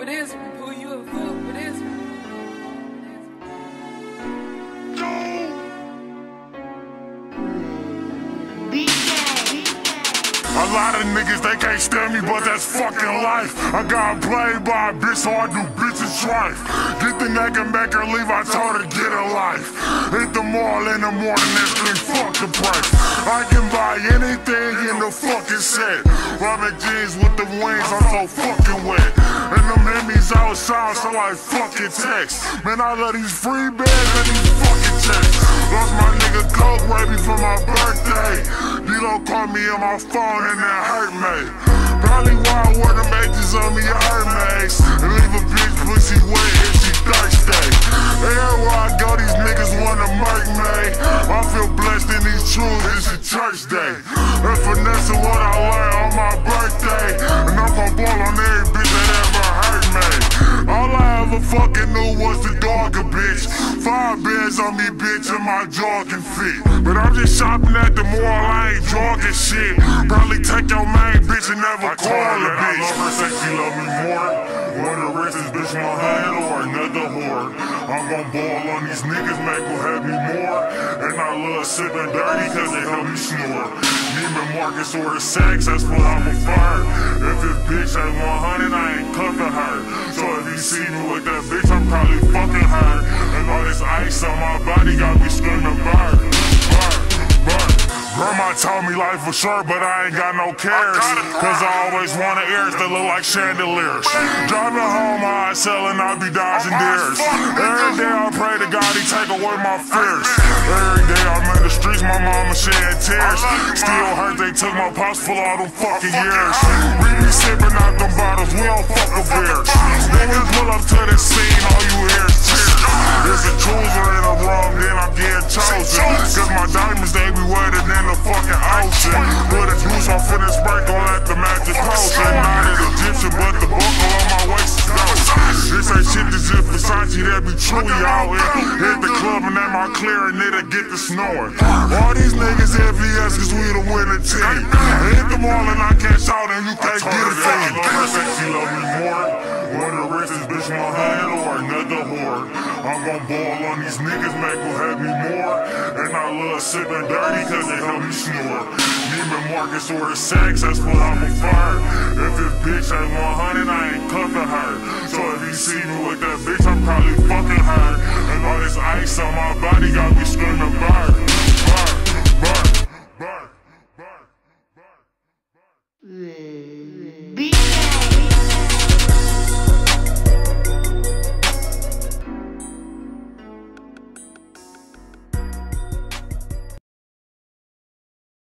for this one. Pull you a A lot of niggas, they can't stand me, but that's fucking life. I got played by a bitch, so I do bitches strife. Get the neck and make her leave, I told her get a life. Hit the mall in the morning and scream, fuck the price. I can buy anything in the fucking set. Robin jeans with the wings, I'm so fucking wet. And them Emmys outside, so like fucking text. Man, I love these free bands and these fucking checks. Lost my nigga Coke right before my birthday. D-Lo called me on my phone and that hurt me. Probably why I wear them edges on me Hermes. And leave a bitch pussy wet if she thirsty. Everywhere I go, these niggas wanna murk me. I feel blessed in these truths, it's a church day. And finesse what I learned on my birthday. Bitch. Five bands on me, bitch, and my jaw can fit. But I'm just shopping at the mall, I ain't jogging shit. Probably take your main bitch and never call a bitch. I love her, say she love me more. One of the richest bitch my head or another whore. I'm gon' ball on these niggas, make them have me more. And I love sipping dirty cause they help me snore. Neiman Marcus or a sex, that's what I'm a fire. If this bitch ain't 100, I ain't cuffing her. So if you see me with that bitch, I'm probably fucking her. And all this ice on my body got me screaming burn, burn, burn. Grandma told me life was short, but I ain't got no cares. Cause I always wanted ears that look like chandeliers. Driving home, I sell and I be dodging deers. Every day I pray to God he take away my fears. Every day I'm in the streets, my mama shed tears. Still hurt they took my pops full all them fucking years. To the scene, all you hear is cheers. There's a chooser in the room, then I'm getting chosen. Cause my diamonds, they be wetter than the fucking ocean. Put a deuce off in the sprinkle at the magic potion. Not an Egyptian, but the buckle on my waist is dope. This ain't shit, this just Versace, that be true, y'all. Hit the club and that my clear and it'll get the snoring. All these niggas FVS cause we the winning team. Hit the mall and I cash out and you can't get a thing. She love me more. One oh, the richest bitch in my head or another whore. I'm gon' ball on these niggas, make them have me more. And I love sippin' dirty cause they help me snore. Neiman Marcus or a sex, that's what I'm a fire. If this bitch ain't 100, I ain't cuffing her. So if you see me with that bitch, I'm probably fucking her. And all this ice on my body got me screaming burn.